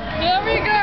There we go.